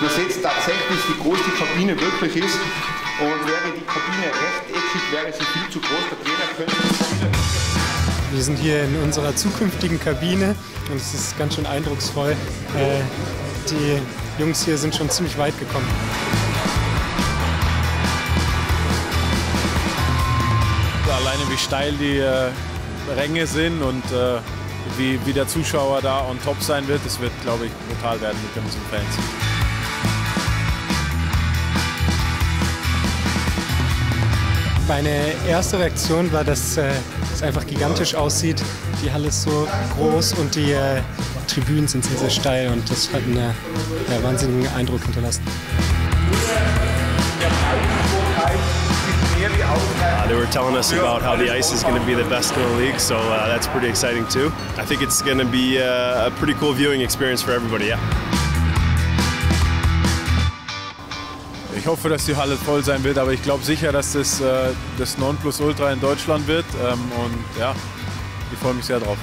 Man sieht tatsächlich, wie groß die Kabine wirklich ist. Und wäre die Kabine rechteckig, wäre sie viel zu groß. Der Trainer könnte Wir sind hier in unserer zukünftigen Kabine und es ist ganz schön eindrucksvoll. Äh, die Jungs hier sind schon ziemlich weit gekommen. Alleine wie steil die äh, Ränge sind und äh, wie, wie der Zuschauer da on top sein wird, das wird, glaube ich, brutal werden mit unseren Fans. Meine erste Reaktion war, dass äh, es einfach gigantisch aussieht. Die Halle ist so groß und die äh, Tribünen sind sehr, sehr steil und das hat einen äh, wahnsinnigen Eindruck hinterlassen. Uh, they were telling us about how the ice is going to be the best in the league, so uh, that's pretty exciting too. I think it's going to be uh, a pretty cool viewing experience for everybody. Yeah. Ich hoffe, dass die Halle voll sein wird, aber ich glaube sicher, dass das äh, das Nonplusultra in Deutschland wird. Ähm, und ja, ich freue mich sehr drauf.